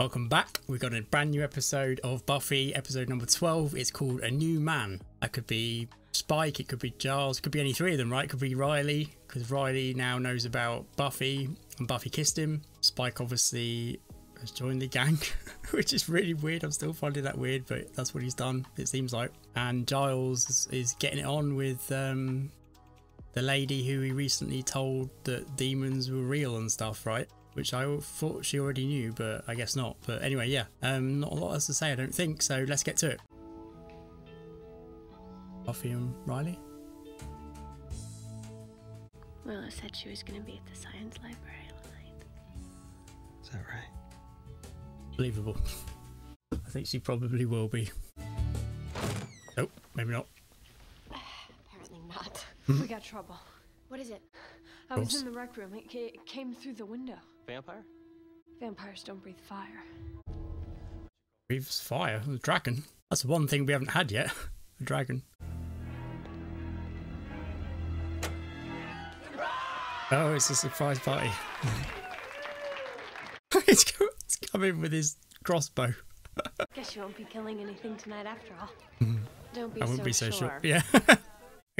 Welcome back. We've got a brand new episode of Buffy, episode number 12. It's called A New Man. That could be Spike, it could be Giles, it could be any three of them, right? It could be Riley, because Riley now knows about Buffy and Buffy kissed him. Spike obviously has joined the gang, which is really weird. I'm still finding that weird, but that's what he's done, it seems like. And Giles is, getting it on with um, the lady who he recently told that demons were real and stuff, right? Which I thought she already knew, but I guess not. But anyway, yeah, um, not a lot else to say, I don't think. So let's get to it. Buffy and Riley. Willow said she was going to be at the science library all night. Is that right? Believable. I think she probably will be. Oh, maybe not. Apparently not. We got trouble. What is it? I was in the rec room. It, it came through the window. Vampire? Vampires don't breathe fire. Breathes fire. The dragon. That's the one thing we haven't had yet. A dragon. Oh, it's a surprise party. he's, co- he's coming with his crossbow. Guess you won't be killing anything tonight after all. Don't be I wouldn't so be so sure. sure. Yeah.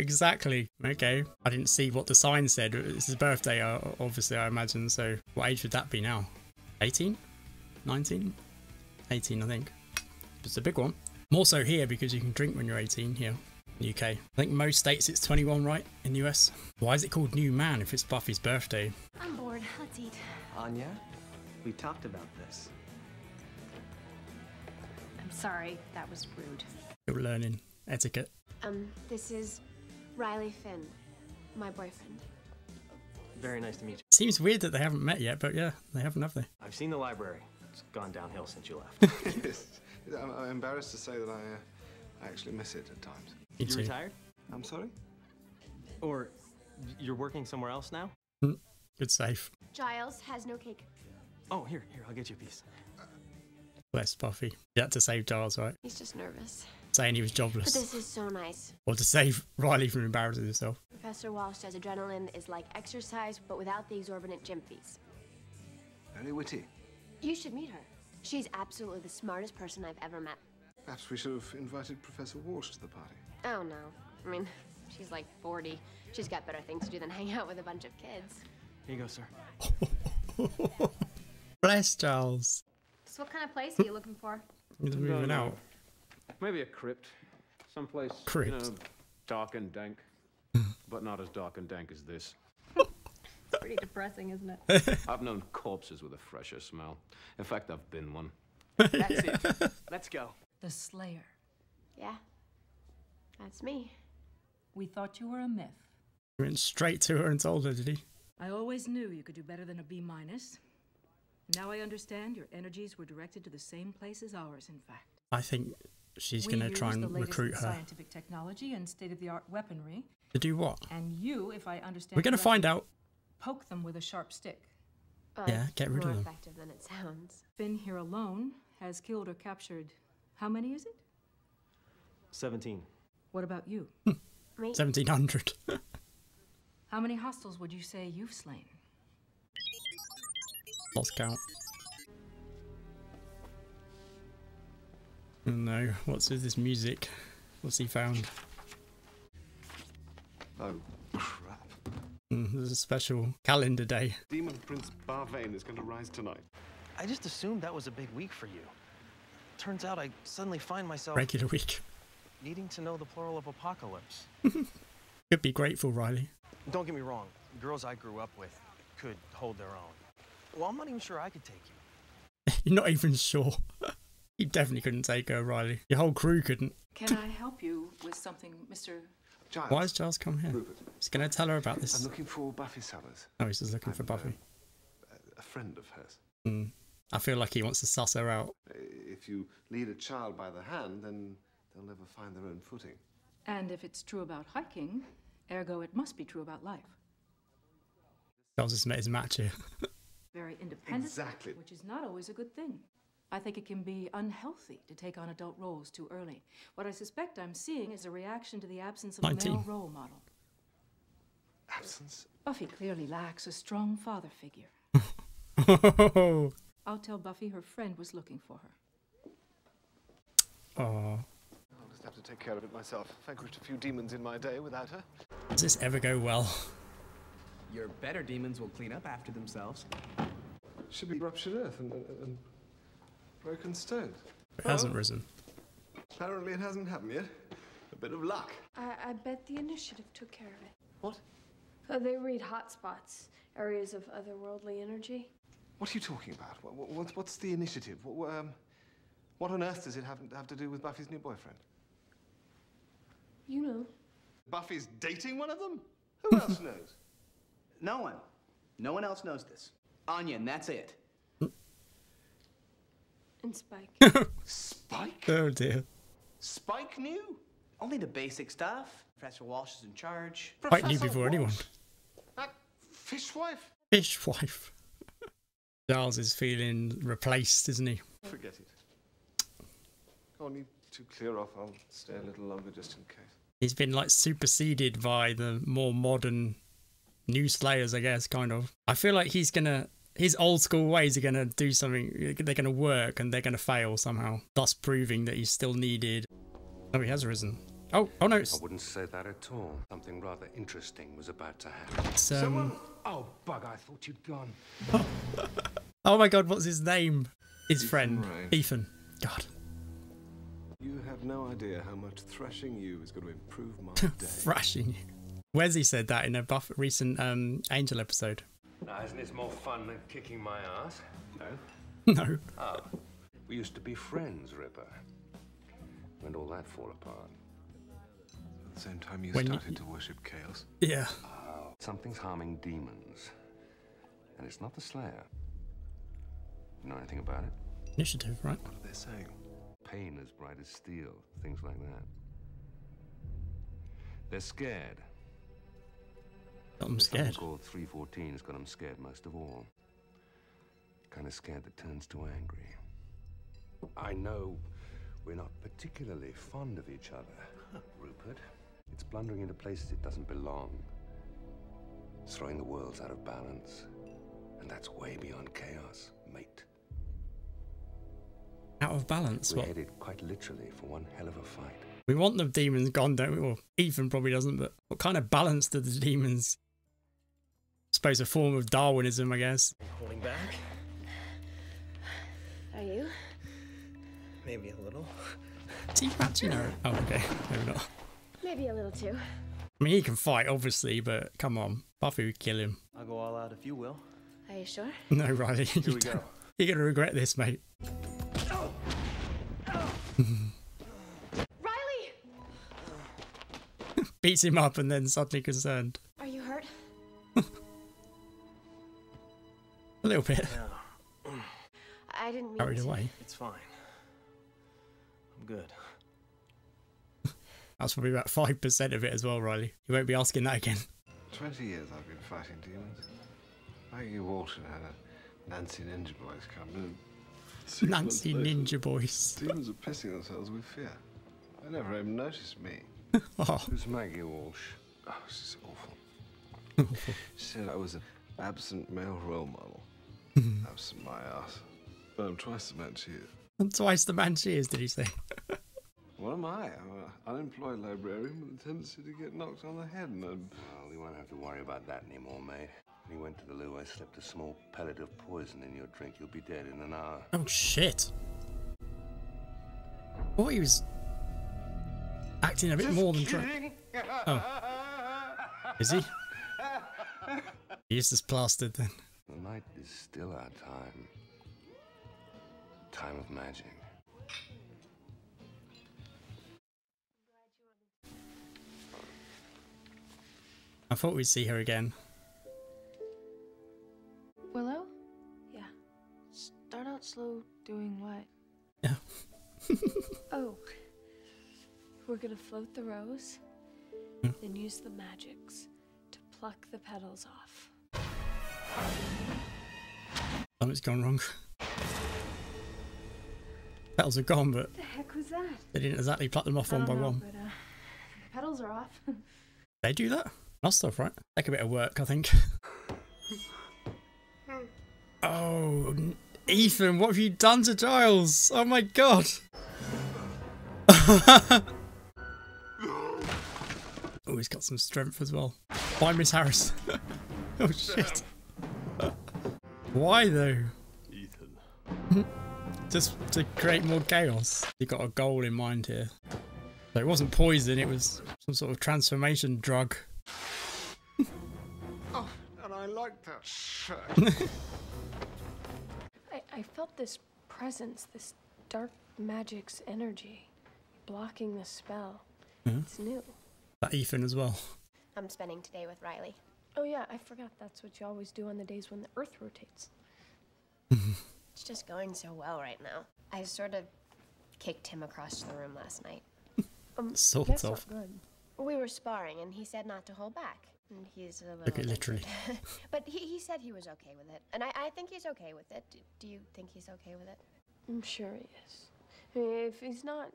exactly. Okay. I didn't see what the sign said. It's his birthday, uh, obviously, I imagine. So, what age would that be now? 18? 19? 18, I think. It's a big one. More so here because you can drink when you're 18 here in the UK. I think most states it's 21, right? In the US. Why is it called New Man if it's Buffy's birthday? I'm bored. Let's eat. Anya? We talked about this. I'm sorry, that was rude. Still learning etiquette. Um, this is Riley Finn, my boyfriend. Very nice to meet you. Seems weird that they haven't met yet, but yeah, they haven't, have they? I've seen the library. It's gone downhill since you left. yes. I'm, I'm embarrassed to say that I, uh, I actually miss it at times. Me you too. retired? I'm sorry? Or you're working somewhere else now? Good safe. Giles has no cake. Oh, here, here, I'll get you a piece. Bless Buffy. You had to save Giles, right? He's just nervous. Saying he was jobless. But jobless. this is so nice. Or to save Riley from embarrassing himself. Professor Walsh says adrenaline is like exercise, but without the exorbitant gym fees. Very witty. You should meet her. She's absolutely the smartest person I've ever met. Perhaps we should have invited Professor Walsh to the party. Oh no. I mean, she's like 40. She's got better things to do than hang out with a bunch of kids. Here you go, sir. Bless Giles. So, what kind of place are you looking for? He's moving out. Maybe a crypt. Someplace, Crypt. you know, dark and dank. but not as dark and dank as this. it's Pretty depressing, isn't it? I've known corpses with a fresher smell. In fact, I've been one. That's it. Let's go. The Slayer. Yeah. That's me. We thought you were a myth. He went straight to her and told her, did he? I always knew you could do better than a B minus. Now I understand your energies were directed to the same place as ours, in fact. I think she's going to try and recruit her. scientific technology and state-of-the-art weaponry, To do what? and you, if I understand, We're going to find out. Poke them with a sharp stick. But Yeah, get rid of more them. effective than it sounds. Finn here alone has killed or captured. How many is it? 17. What about you? Hmm. Me? 1700. How many hostiles would you say you've slain? Lost count. Oh no, what's with this music? What's he found? Oh, crap. Mm, there's a special calendar day. Demon Prince Barvain is going to rise tonight. I just assumed that was a big week for you. Turns out I suddenly find myself Regular week. needing to know the plural of apocalypse. Could be grateful, Riley. Don't get me wrong, the girls I grew up with could hold their own. Well, I'm not even sure I could take you. You're not even sure. you definitely couldn't take her, Riley. Your whole crew couldn't. Can I help you with something, Mr. Giles. Why has Giles come here? Rupert. He's going to tell her about this. I'm looking for Buffy Sellers. Oh, he's just looking for I'm, uh, Buffy. A friend of hers. Mm. I feel like he wants to suss her out. Uh, If you lead a child by the hand, then they'll never find their own footing. And if it's true about hiking, ergo it must be true about life. Giles has met his match here. Very independent, Exactly. which is not always a good thing. I think it can be unhealthy to take on adult roles too early. What I suspect I'm seeing is a reaction to the absence of a male role model. Absence? Buffy clearly lacks a strong father figure. I'll tell Buffy her friend was looking for her. Oh, I'll just have to take care of it myself. Vanquished a few demons in my day without her. does this ever go well? Your better demons will clean up after themselves. Should be ruptured earth and, and, and broken stone. It hasn't risen. Apparently it hasn't happened yet. A bit of luck. I, I bet the initiative took care of it. What? Uh, they read hotspots, areas of otherworldly energy. What are you talking about? What, what, what's- what's the initiative? What, what, um, what on earth does it have, have to do with Buffy's new boyfriend? You know. Buffy's dating one of them? Who else knows? No one. No one else knows this. Anya, and that's it. And Spike. Spike? Oh dear. Spike knew? Only the basic stuff. Professor Walsh is in charge. Quite new Professor before anyone. That uh, fishwife? Fishwife. Giles is feeling replaced, isn't he? Forget it. Go on, you two clear off. I'll stay a little longer just in case. He's been like superseded by the more modern new Slayers, I guess, kind of. I feel like he's gonna his old school ways are gonna do something they're gonna work and they're gonna fail somehow, thus proving that he's still needed. Oh he has risen. Oh oh no I wouldn't say that at all. Something rather interesting was about to happen. it's um Oh, bug, I thought you'd gone. Oh my god, what's his name? His friend. Rayne. Ethan. God. You have no idea how much thrashing you is going to improve my day. Thrashing you. Wesley said that in a buff recent um Angel episode. Now, isn't this more fun than kicking my ass? No. No. Oh. We used to be friends, Ripper. When did all that fall apart? At the same time, you When you- started to worship chaos. Yeah. Oh. Something's harming demons. And it's not the Slayer. You know anything about it? Initiative, right? What are they saying? Pain as bright as steel, things like that. They're scared. I'm scared. called 314 has got him scared most of all. Kind of scared that turns to angry. I know we're not particularly fond of each other, Rupert. It's blundering into places it doesn't belong. It's throwing the worlds out of balance. And that's way beyond chaos, mate. Out of balance. We're What? headed quite literally for one hell of a fight. We want the demons gone, don't we? Well, Ethan probably doesn't, but what kind of balance do the demons? Suppose a form of Darwinism, I guess. Holding back? Are you? Maybe a little. Is he actually no? Oh, okay, maybe not. Maybe a little too. I mean, he can fight, obviously, but come on, Buffy would kill him. I'll go all out if you will. Are you sure? No, Riley, Here you we don't- go. You're gonna regret this, mate. Riley! Beats him up and then suddenly concerned. A little bit. I didn't mean Carried to. away. It's fine. I'm good. That's probably about five percent of it as well, Riley. You won't be asking that again. Twenty years I've been fighting demons. Maggie Walton had a Nancy Ninja Boys come in. Six Nancy later, Ninja Boys. Demons are pissing themselves with fear. They never even noticed me. Oh, Who's Maggie Walsh? Oh, she's awful. she said I was an absent male role model. absent my ass. But I'm twice the man she is. and twice the man she is, did he say? What am I? I'm an unemployed librarian with a tendency to get knocked on the head and I'm... Well, you won't have to worry about that anymore, mate. When you went to the loo, I slipped a small pellet of poison in your drink. You'll be dead in an hour. Oh shit. What he was acting a bit more than drunk. Oh. Is he? He's just plastered then. The night is still our time. Time of magic. I thought we'd see her again. Willow? Yeah. Start out slow doing what? Yeah. oh. We're gonna float the rose, Yeah. then use the magics to pluck the petals off. Something's gone wrong. Petals are gone, but the heck was that? they didn't exactly pluck them off one by know, one. But, uh, petals are off. They do that? Must have, right? Take a bit of work, I think. oh, Ethan, what have you done to Giles? Oh my god. oh, he's got some strength as well. Bye, Miss Harris. oh shit. Why though? Ethan. Just to create more chaos. You got a goal in mind here. So it wasn't poison, it was some sort of transformation drug. Oh, and I like that shirt. I, I felt this presence, this dark magic's energy, blocking the spell. It's new. That Ethan as well. I'm spending today with Riley. Oh yeah, I forgot that's what you always do on the days when the Earth rotates. It's just going so well right now. I sort of kicked him across the room last night. Um, Sort that's of. not good. We were sparring, and he said not to hold back. And he's a little. Look at literally. but he, he said he was okay with it, and I, I think he's okay with it. Do, do you think he's okay with it? I'm sure he is. I mean, if he's not,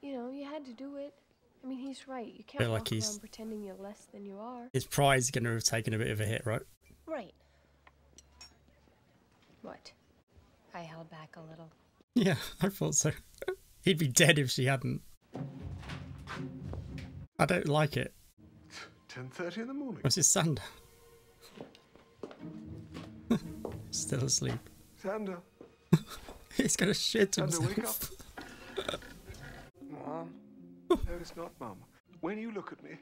you know, you had to do it. I mean, he's right. You can't Feel like walk he's- around pretending you're less than you are. His pride's going to have taken a bit of a hit, right? Right. What? I held back a little. Yeah, I thought so. He'd be dead if she hadn't. I don't like it. 10.30 in the morning. What's his Xander? Still asleep. Xander. He's gonna shit Xander, wake up. himself. Mom. No, it's not, Mum. When you look at me,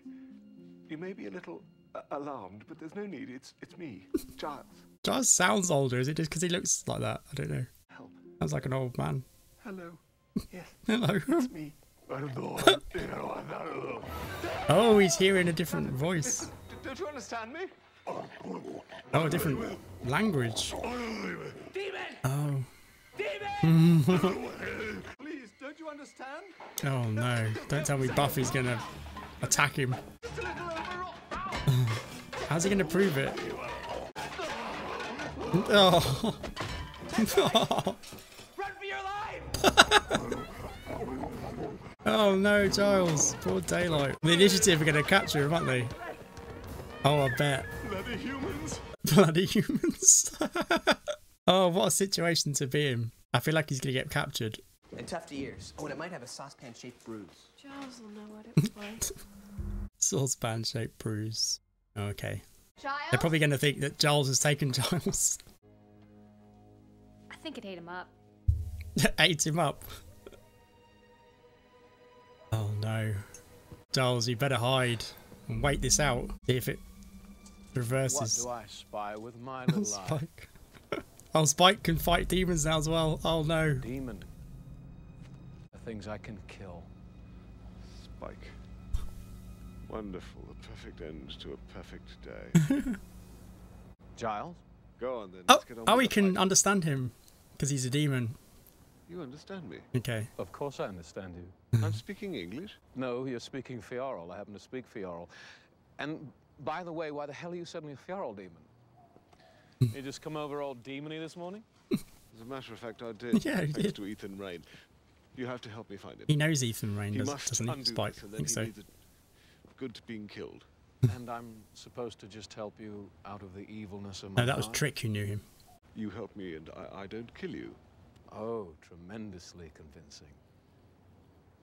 you may be a little uh, alarmed, but there's no need. It's it's me, Giles. Giles sounds older. Is it just because he looks like that? I don't know. Help. Sounds like an old man. Hello. Yes, Hello. it's me. I don't know. you I don't know. Oh, he's hearing a different voice. Don't you understand me? Oh, a different language. Oh. Please, don't you understand? Oh no. Don't tell me Buffy's gonna attack him. Just a little overwrought. How's he gonna prove it? Oh. Run for your life! Oh no, Giles. Poor Daylight. The initiative are gonna capture him, aren't they? Oh, I bet. Bloody humans. Bloody humans. oh, what a situation to be in. I feel like he's gonna get captured. And tough to ears. Oh, and it might have a saucepan-shaped bruise. Giles will know what it was. Saucepan shaped bruise. Okay. Giles? They're probably gonna think that Giles has taken Giles. I think it ate him up. Ate him up. Oh no. Giles, you better hide and wait this out. See if it reverses. What reverses. do I spy with my little eye? Spike. Oh, Spike can fight demons now as well. Oh no. Demon. The things I can kill. Spike. Wonderful. A perfect end to a perfect day. Giles? Go on then. Oh, Let's get on oh, we the can fight. understand him because he's a demon. You understand me? Okay. Of course I understand you. I'm speaking English. No, you're speaking Fyarl. I happen to speak Fyarl. And by the way, why the hell are you suddenly a Fyarl demon? you just come over all demony this morning? As a matter of fact, I did. Yeah, he thanks did. to Ethan Rayne. You have to help me find him. He knows Ethan Rayne, He does, must doesn't he? Spike. this, and I think he so. needs good to being killed. and I'm supposed to just help you out of the evilness of my No, that was heart? Trick who knew him. You help me, and I, I don't kill you. Oh, tremendously convincing.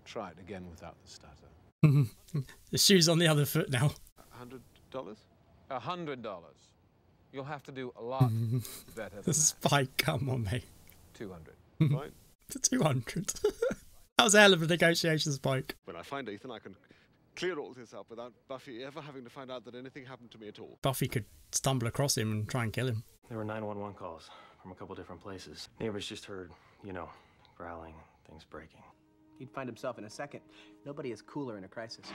Try it again without the stutter. the shoe's on the other foot now. A hundred dollars? A hundred dollars. You'll have to do a lot better The than that. Spike, come on, mate. Two hundred. Fine. To 200. that was a hell of a negotiation, Spike. When I find Ethan, I can clear all this up without Buffy ever having to find out that anything happened to me at all. Buffy could stumble across him and try and kill him. There were 911 calls from a couple different places. Neighbors just heard, you know, growling, things breaking. He'd find himself in a second. Nobody is cooler in a crisis.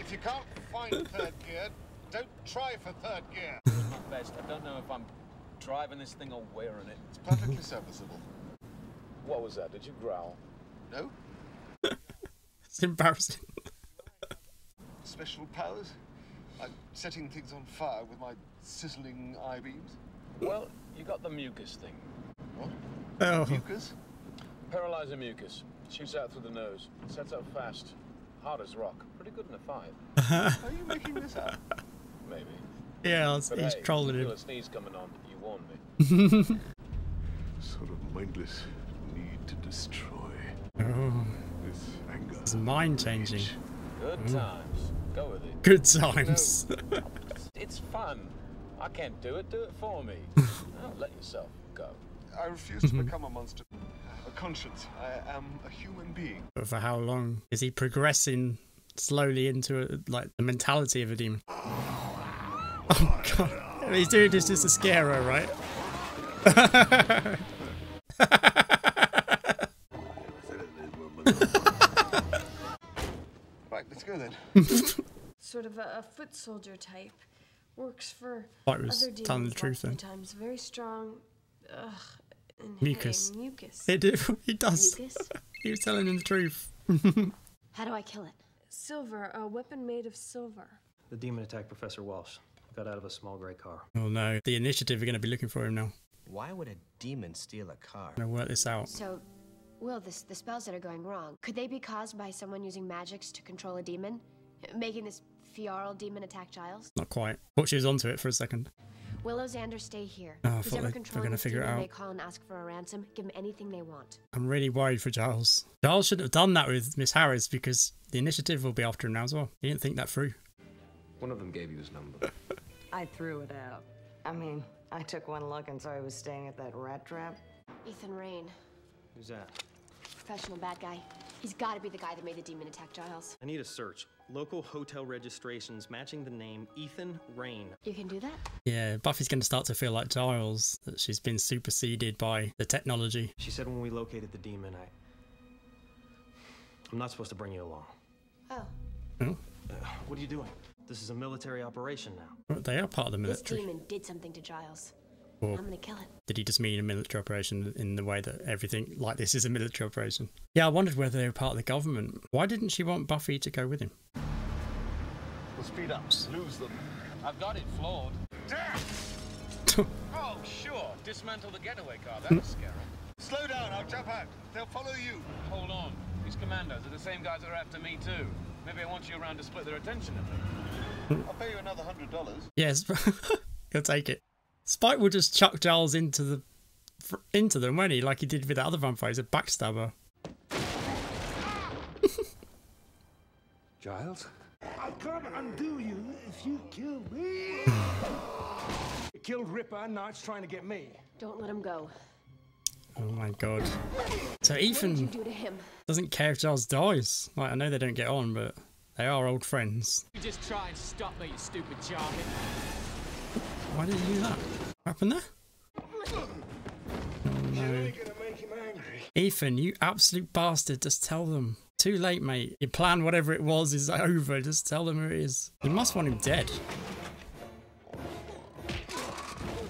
If you can't find third gear, don't try for third gear. my best. I don't know if I'm driving this thing or wearing it. It's perfectly serviceable. What was that? Did you growl? No? It's embarrassing. Special powers? I'm setting things on fire with my sizzling eye beams? Well, you got the mucus thing. What? Oh. Mucus? Paralyzer mucus. Shoots out through the nose. Sets up fast. Hard as rock. Pretty good in a fight. Uh-huh. Are you making this up? Maybe. Yeah, I was- But he's hey, trolling feel him. a sneeze coming on. You warned me. sort of mindless need to destroy. Oh, This anger. it's mind changing. Good Mm. times. Go with it. Good times. No, it's fun. I can't do it. Do it for me. Don't let yourself go. I refuse to become a monster. A conscience. I am a human being. but for how long is he progressing slowly into a, like the mentality of a demon? Oh god, he's doing this just to scare her, right? let's go then. Sort of a, a foot soldier type. Works for Thought he was other telling the truth lots then. Times very strong. Ugh. And Mucus. mucus. He do. He does. Mucus? He was telling him the truth. How do I kill it? Silver, a weapon made of silver. The demon attacked Professor Walsh. Got out of a small gray car. oh no, the initiative are going to be looking for him now. Why would a demon steal a car? Gonna work this out. So, Will, this, the spells that are going wrong, could they be caused by someone using magics to control a demon? Making this Fyarl demon attack Giles? Not quite. Thought she was onto it for a second. Will Xander stay here? Oh, I thought they, they're gonna figure it demon may out. call and ask for a ransom. Give them anything they want. I'm really worried for Giles. Giles shouldn't have done that with Miss Harris because the initiative will be after him now as well. He didn't think that through. One of them gave you his number. I threw it out. I mean, I took one look and saw he was staying at that rat trap. Ethan Rayne, Who's that? Professional bad guy. He's got to be the guy that made the demon attack Giles. I need a search. Local hotel registrations matching the name Ethan Rayne. You can do that? Yeah, Buffy's going to start to feel like Giles, that she's been superseded by the technology. She said when we located the demon, I. I'm not supposed to bring you along. Oh. Oh, Uh, what are you doing? This is a military operation now. they are part of the military. This military. demon did something to Giles. Or I'm gonna kill it. did he just mean a military operation in the way that everything like this is a military operation? Yeah, I wondered whether they were part of the government. Why didn't she want Buffy to go with him? We'll speed up. Lose them. I've got it floored. Damn! oh, sure. Dismantle the getaway car. That'll hmm? scare 'em. Slow down. I'll jump out. They'll follow you. Hold on. These commandos are the same guys that are after me, too. Maybe I want you around to split their attention a bit. Hmm? I'll pay you another hundred dollars. Yes, he'll take it. Spike will just chuck Giles into the into them, won't he? Like he did with the other vampires, a backstabber. Giles? I can't undo you if you kill me. you killed Ripper, now it's trying to get me. Don't let him go. Oh my god. So What did you Ethan do to him? doesn't care if Giles dies. Like I know they don't get on, but they are old friends. You just try and stop me, you stupid jargon. Why did you do that? What happened there? Oh no. gonna make him angry. Ethan, you absolute bastard, just tell them. Too late, mate. Your plan, whatever it was, is over. Just tell them who it is. You must want him dead.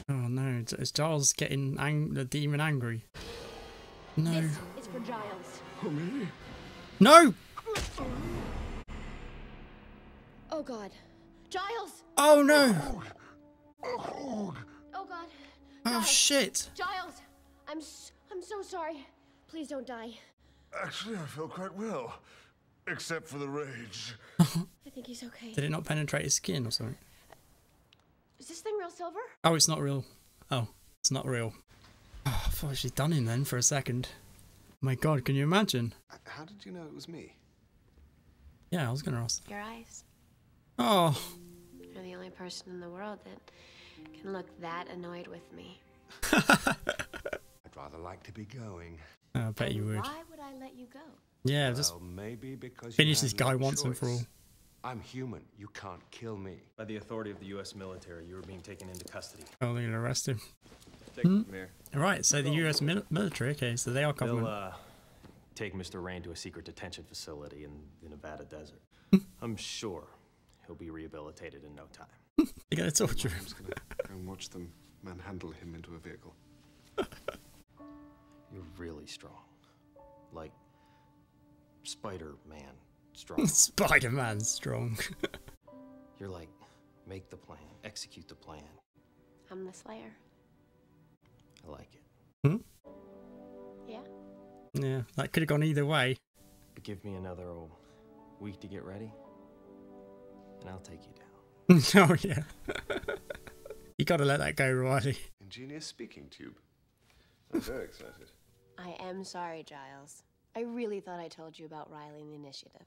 Oh no, is Giles getting ang- the demon angry? No. It's for Giles. Oh, really? No! Oh God. Giles! Oh no! Oh, oh Oh, god. Oh shit! Giles! I'm s- I'm so sorry. Please don't die. Actually, I feel quite well. Except for the rage. I think he's okay. Did it not penetrate his skin or something? Is this thing real silver? Oh, it's not real. Oh, it's not real. Oh, I thought she'd done him then for a second. My god, can you imagine? Uh, how did you know it was me? Yeah, I was gonna ask. Your eyes. Oh, You're the only person in the world that can look that annoyed with me. I'd rather like to be going. I bet you would. Why would I let you go? Yeah, just Well, maybe because finish this guy no once and for all. I'm human. You can't kill me. By the authority of the U.S. military, you were being taken into custody. Oh, they're gonna arrest him. Take Hmm. it here. Right, so the U.S. mil- military. Okay, so they are They'll uh, take Mr. Rayne to a secret detention facility in the Nevada desert. I'm sure he'll be rehabilitated in no time. They're gonna torture him. I'm just gonna go and watch them manhandle him into a vehicle. You're really strong. Like Spider-Man strong. Spider-Man strong. You're like, make the plan, execute the plan. I'm the Slayer. I like it. hmm? Yeah. Yeah, that could have gone either way. But give me another oh, week to get ready, and I'll take you down. oh yeah. you gotta let that go, Riley. Ingenious speaking tube. I'm very excited. I am sorry, Giles. I really thought I told you about Riley and the initiative.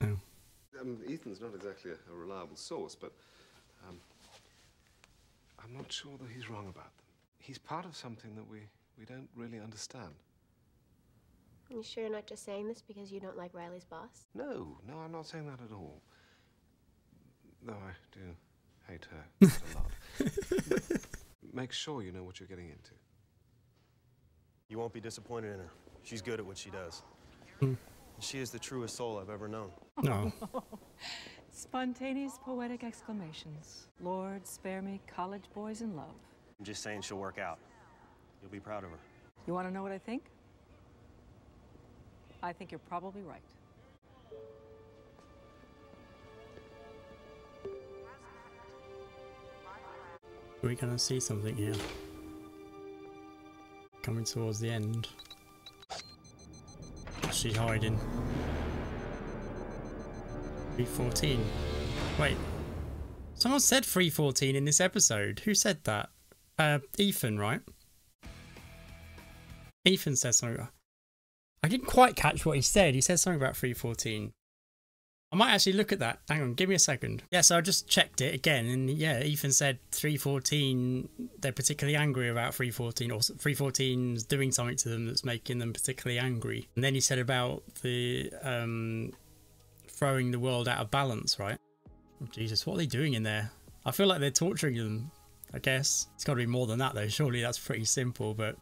Um, Ethan's not exactly a, a reliable source, but um, I'm not sure that he's wrong about them. He's part of something that we, we don't really understand. You sure you're not just saying this because you don't like Riley's boss? No, no, I'm not saying that at all. Though I do hate her a lot. Make sure you know what you're getting into. You won't be disappointed in her. She's good at what she does. Hmm. She is the truest soul I've ever known. No. Spontaneous poetic exclamations. Lord, spare me college boys in love. I'm just saying she'll work out. You'll be proud of her. You want to know what I think? I think you're probably right. We're gonna see something here. Coming towards the end. She's hiding. 314. Wait. Someone said 314 in this episode. Who said that? Uh, Ethan, right? Ethan said something. I didn't quite catch what he said. He said something about 314. I might actually look at that. Hang on, give me a second. Yeah, so I just checked it again, and yeah, Ethan said 314. They're particularly angry about 314, or 314's doing something to them that's making them particularly angry. And then he said about the um, throwing the world out of balance, right? Oh, Jesus, what are they doing in there? I feel like they're torturing them. I guess it's got to be more than that, though. Surely that's pretty simple, but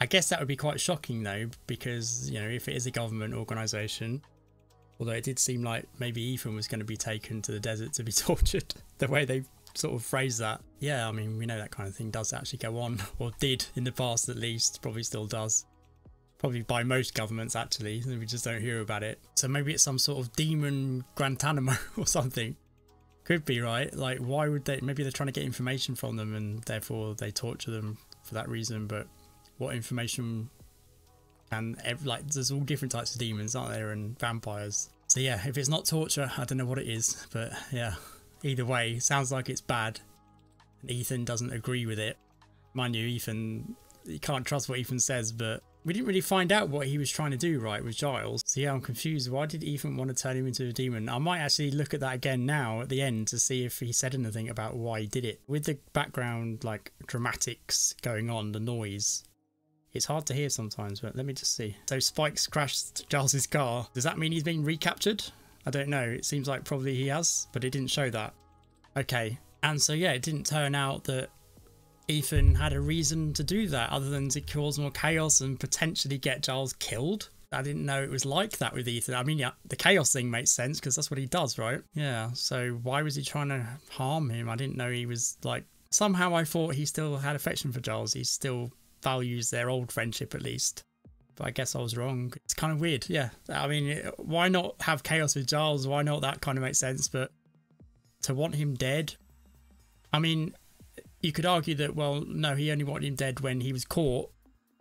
I guess that would be quite shocking, though, because you know if it is a government organisation Although it did seem like maybe Ethan was going to be taken to the desert to be tortured, the way they sort of phrased that. Yeah, I mean, we know that kind of thing does actually go on, or did in the past at least, probably still does. Probably by most governments actually, we just don't hear about it. So maybe it's some sort of demon Guantanamo or something. Could be, right? Like, why would they? Maybe they're trying to get information from them and therefore they torture them for that reason, but what information and like there's all different types of demons aren't there and vampires. So yeah if it's not torture i don't know what it is but yeah. Either way sounds like it's bad. And ethan doesn't agree with it. Mind you ethan you can't trust what ethan says but we didn't really find out what he was trying to do right with giles. So yeah i'm confused. Why did ethan want to turn him into a demon? I might actually look at that again now at the end to see if he said anything about why he did it. With the background like dramatics going on the noise it's hard to hear sometimes, but let me just see. So Spike's crashed Giles's car. Does that mean he's been recaptured? I don't know. It seems like probably he has, but it didn't show that. Okay. And so, yeah, it didn't turn out that Ethan had a reason to do that other than to cause more chaos and potentially get Giles killed. I didn't know it was like that with Ethan. I mean, yeah, the chaos thing makes sense because that's what he does, right? Yeah. So why was he trying to harm him? I didn't know he was like. Somehow I thought he still had affection for Giles. He's still values their old friendship at least. But I guess I was wrong. It's kind of weird. Yeah. I mean, why not have chaos with Giles? Why not? That kind of makes sense. But to want him dead, I mean, you could argue that, well, no, he only wanted him dead when he was caught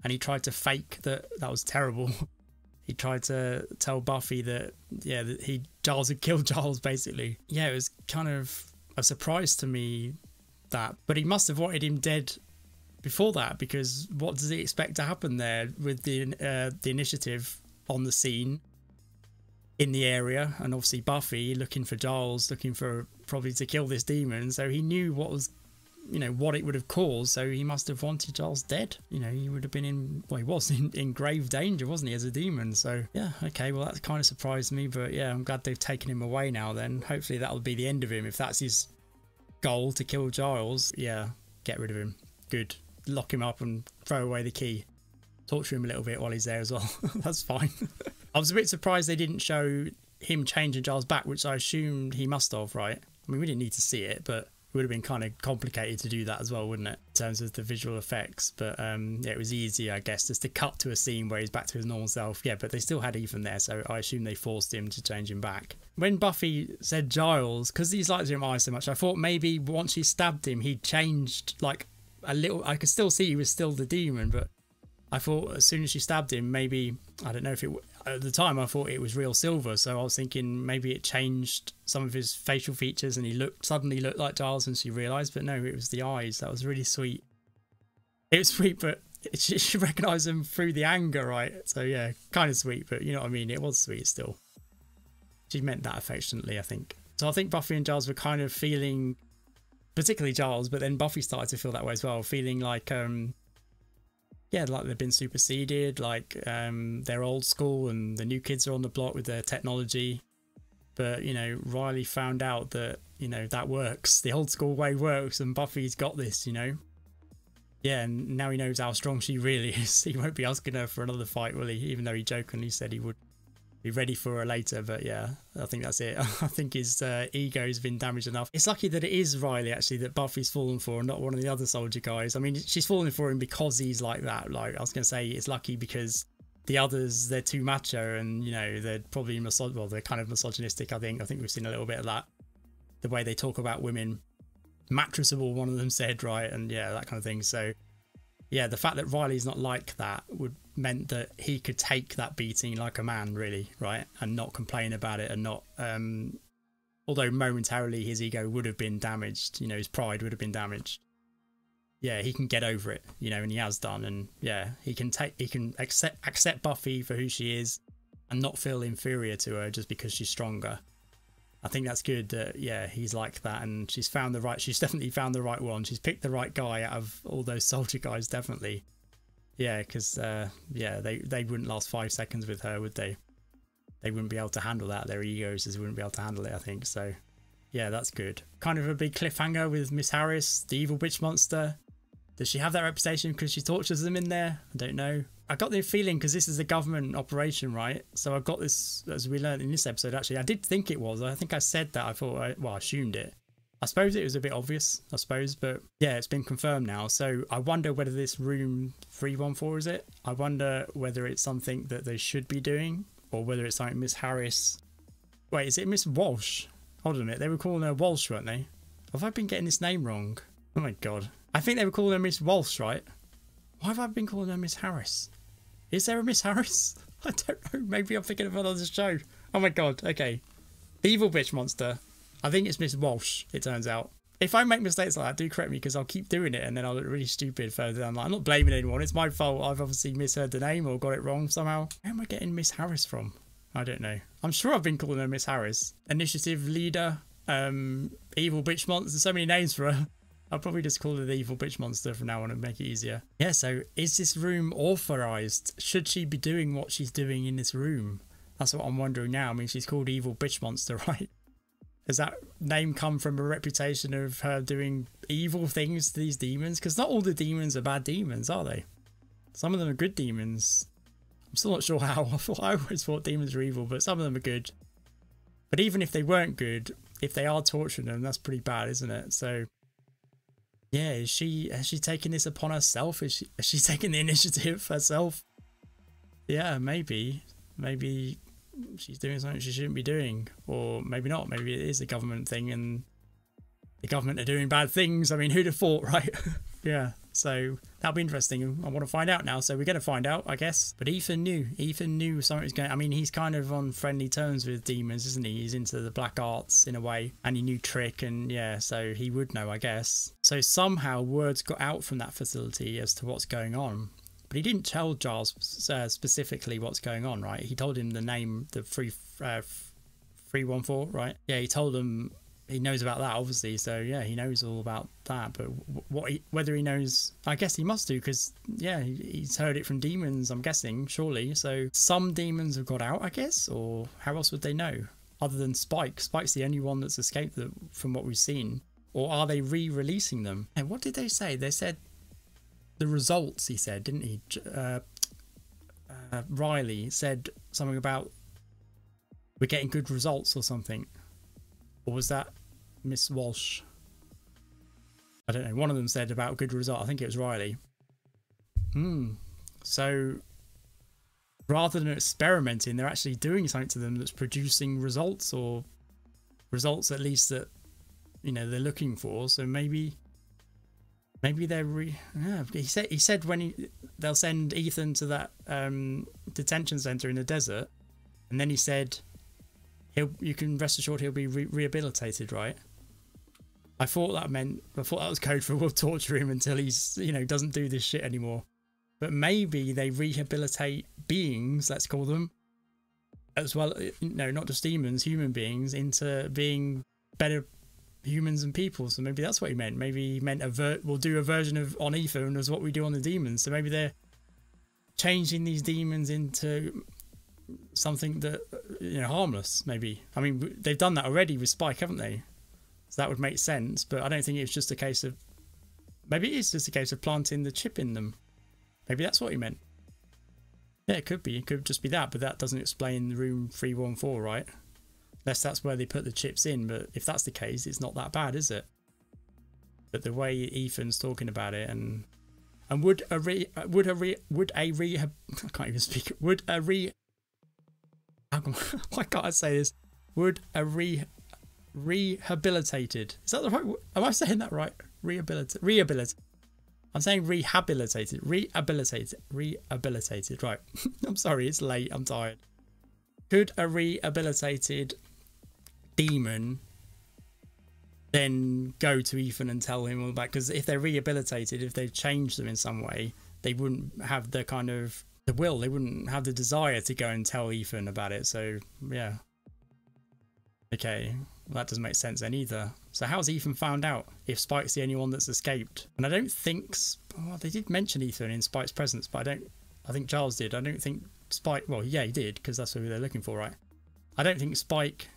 and he tried to fake that that was terrible. he tried to tell Buffy that, yeah, that he, Giles had killed Giles basically. Yeah, it was kind of a surprise to me that, but he must have wanted him dead before that because what does he expect to happen there with the uh, the initiative on the scene in the area? And obviously Buffy looking for Giles looking for probably to kill this demon. So he knew what was you know what it would have caused. So he must have wanted Giles dead. You know he would have been in well he was in, in grave danger wasn't he as a demon? So yeah okay well that kind of surprised me but yeah I'm glad they've taken him away now then. Hopefully that'll be the end of him. If that's his goal to kill Giles yeah get rid of him. Good lock him up and throw away the key. Torture him a little bit while he's there as well. That's fine. I was a bit surprised they didn't show him changing Giles back, which I assumed he must have, right? I mean, we didn't need to see it, but it would have been kind of complicated to do that as well, wouldn't it? In terms of the visual effects. But um, yeah, it was easy, I guess, just to cut to a scene where he's back to his normal self. Yeah, but they still had Ethan there, so I assume they forced him to change him back. When Buffy said Giles, because he's him eye so much, I thought maybe once she stabbed him, he changed like a little. I could still see he was still the demon, but I thought as soon as she stabbed him, maybe I don't know if it at the time I thought it was real silver, so I was thinking maybe it changed some of his facial features and he looked suddenly looked like Giles, and she realised, but no, it was the eyes. That was really sweet. It was sweet, but she, she recognized him through the anger, right? So yeah, kind of sweet, but you know what I mean. It was sweet still. She meant that affectionately, I think. So I think Buffy and Giles were kind of feeling, particularly Giles, but then Buffy started to feel that way as well, feeling like, um, yeah, like they've been superseded, like um, they're old school and the new kids are on the block with their technology. But you know, Riley found out that you know that works. The old school way works, and Buffy's got this. You know, yeah, and now he knows how strong she really is. He won't be asking her for another fight, will he? Even though he jokingly said he would be ready for her later. But yeah, I think that's it. I think his uh, ego's been damaged enough. It's lucky that it is Riley actually that Buffy's fallen for, and not one of the other soldier guys. I mean, she's fallen for him because he's like that. Like I was gonna say, it's lucky because the others they're too macho, and you know they're probably misog- well they're kind of misogynistic. I think. I think we've seen a little bit of that. The way they talk about women mattressable, one of them said, right? And yeah, that kind of thing. So yeah, the fact that Riley's not like that would meant that he could take that beating like a man, really, right? And not complain about it and not um although momentarily his ego would have been damaged, you know, his pride would have been damaged. Yeah, he can get over it, you know, and he has done and yeah, he can take he can accept accept Buffy for who she is and not feel inferior to her just because she's stronger. I think that's good that yeah he's like that and she's found the right she's definitely found the right one she's picked the right guy out of all those soldier guys definitely yeah because uh, yeah they they wouldn't last five seconds with her would they they wouldn't be able to handle that their egos just wouldn't be able to handle it I think so yeah that's good kind of a big cliffhanger with Miss Harris the evil witch monster does she have that reputation because she tortures them in there I don't know I got the feeling because this is a government operation, right? So I got this as we learned in this episode. Actually, I did think it was. I think I said that. I thought, I, well, I assumed it. I suppose it was a bit obvious. I suppose, but yeah, it's been confirmed now. So I wonder whether this room three one four is it. I wonder whether it's something that they should be doing, or whether it's like Miss Harris. Wait, is it Miss Walsh? Hold on a minute. They were calling her Walsh, weren't they? Have I been getting this name wrong? Oh my god. I think they were calling her Miss Walsh, right? Why have I been calling her Miss Harris? Is there a Miss Harris? I don't know. Maybe I'm thinking of another show. Oh my god. Okay. Evil bitch monster. I think it's Miss Walsh, it turns out. If I make mistakes like that, do correct me because I'll keep doing it and then I'll look really stupid further down line. I'm not blaming anyone. It's my fault. I've obviously misheard the name or got it wrong somehow. Where am I getting Miss Harris from? I don't know. I'm sure I've been calling her Miss Harris. Initiative leader, um, evil bitch monster. There's so many names for her. I'll probably just call her the evil bitch monster from now on and make it easier. Yeah, so is this room authorized? Should she be doing what she's doing in this room? That's what I'm wondering now. I mean, she's called evil bitch monster, right? Does that name come from a reputation of her doing evil things to these demons? Because not all the demons are bad demons, are they? Some of them are good demons. I'm still not sure how. I always thought demons were evil, but some of them are good. But even if they weren't good, if they are torturing them, that's pretty bad, isn't it? So yeah, is she has she taken this upon herself? Is she is she taking the initiative herself? Yeah, maybe. Maybe she's doing something she shouldn't be doing. Or maybe not. Maybe it is a government thing and the government are doing bad things. I mean, who'd have thought, right? yeah. So that'll be interesting. I want to find out now. So we're going to find out, I guess. But Ethan knew. Ethan knew something was going. I mean, he's kind of on friendly terms with demons, isn't he? He's into the black arts in a way, and he knew Trick, and yeah, so he would know, I guess. So somehow words got out from that facility as to what's going on. But he didn't tell Giles uh, specifically what's going on, right? He told him the name, the three, uh, 314, right? Yeah, he told him he knows about that obviously so yeah he knows all about that but what he, whether he knows i guess he must do because yeah he's heard it from demons i'm guessing surely so some demons have got out i guess or how else would they know other than spike spike's the only one that's escaped the, from what we've seen or are they re-releasing them and what did they say they said the results he said didn't he uh, uh, riley said something about we're getting good results or something or was that Miss Walsh. I don't know. One of them said about good result. I think it was Riley. Hmm. So rather than experimenting, they're actually doing something to them that's producing results or results at least that you know they're looking for. So maybe maybe they're re- yeah. He said he said when he, they'll send Ethan to that um, detention center in the desert, and then he said he'll you can rest assured he'll be re- rehabilitated, right? I thought that meant I thought that was code for we'll torture him until he's you know doesn't do this shit anymore. but maybe they rehabilitate beings, let's call them, as well. No, not just demons, human beings, into being better humans and people. So maybe that's what he meant. Maybe he meant a ver- we'll do a version of on Ether and as what we do on the demons. So maybe they're changing these demons into something that you know harmless. Maybe I mean they've done that already with Spike, haven't they? So that would make sense. But I don't think it's just a case of maybe it is just a case of planting the chip in them. Maybe that's what he meant. Yeah, it could be. It could just be that, but that doesn't explain room 314, right? Unless that's where they put the chips in, but if that's the case, it's not that bad, is it? But the way Ethan's talking about it and and would a re would a re would a rehab I can't even speak would a re why can't I say this? Would a re rehabilitated is that the right am I saying that right? Rehabilitate rehabilitate I'm saying rehabilitated rehabilitated rehabilitated right I'm sorry it's late I'm tired could a rehabilitated demon then go to Ethan and tell him all about because if they're rehabilitated, if they've changed them in some way, they wouldn't have the kind of the will, they wouldn't have the desire to go and tell Ethan about it. So yeah. Okay, well, that doesn't make sense then either. So how's Ethan found out if Spike's the only one that's escaped? And I don't think they did mention Ethan in Spike's presence, but I don't. I think Giles did. I don't think Spike. Well, yeah, he did because that's who they're looking for, right? I don't think Spike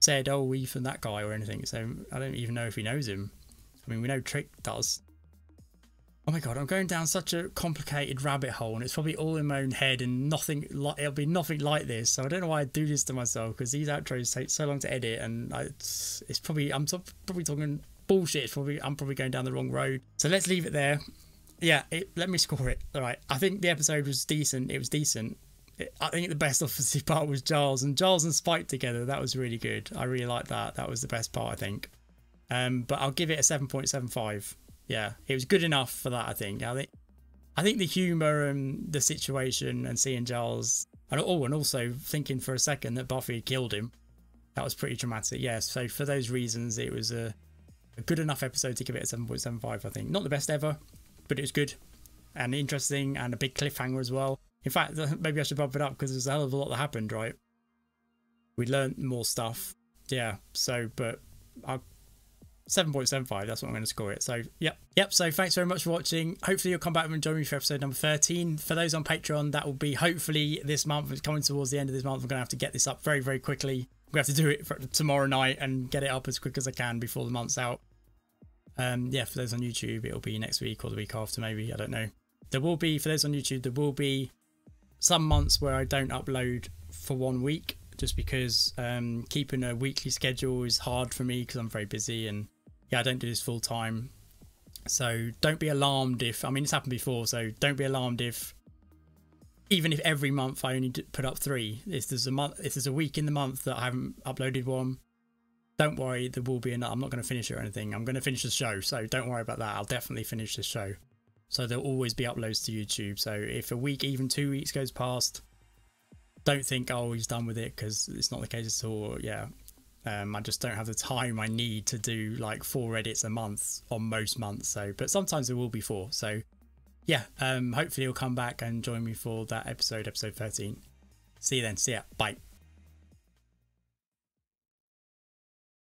said, "Oh, Ethan, that guy" or anything. So I don't even know if he knows him. I mean, we know Trick does. Oh my god, I'm going down such a complicated rabbit hole, and it's probably all in my own head, and nothing like it'll be nothing like this. So I don't know why I do this to myself because these outros take so long to edit, and I, it's, it's probably I'm probably talking bullshit. It's probably I'm probably going down the wrong road. So let's leave it there. Yeah, it, let me score it. All right, I think the episode was decent. It was decent. I think the best obviously part was Giles and Giles and Spike together. That was really good. I really liked that. That was the best part, I think. Um, but I'll give it a 7.75. Yeah, it was good enough for that, I think. I think I think the humour and the situation and seeing Giles and oh, and also thinking for a second that Buffy had killed him. That was pretty dramatic. Yeah, so for those reasons, it was a, a good enough episode to give it a 7.75, I think. Not the best ever, but it was good and interesting and a big cliffhanger as well. In fact, maybe I should bump it up because there's a hell of a lot that happened, right? We learned more stuff. Yeah, so, but I'll 7.75 that's what i'm going to score it. So yep yep so thanks very much for watching. Hopefully you'll come back and join me for episode number 13 for those on patreon that will be hopefully this month it's coming towards the end of this month i'm going to have to get this up very very quickly. I'm going to have to do it for tomorrow night and get it up as quick as i can before the month's out. Um yeah for those on youtube it'll be next week or the week after maybe i don't know. There will be for those on youtube there will be some months where I don't upload for one week just because um, keeping a weekly schedule is hard for me because I'm very busy and yeah, I don't do this full time. So don't be alarmed if, I mean, it's happened before, so don't be alarmed if, even if every month I only put up three, if there's a month, if there's a week in the month that I haven't uploaded one, don't worry, there will be enough. I'm not going to finish it or anything. I'm going to finish the show, so don't worry about that. I'll definitely finish the show. So there'll always be uploads to YouTube. So if a week, even two weeks goes past, don't think, oh, he's done with it because it's not the case at all. Yeah. Um, I just don't have the time I need to do like four edits a month on most months. So, but sometimes there will be four. So, yeah, um, hopefully you'll come back and join me for that episode, episode 13. See you then. See ya. Bye.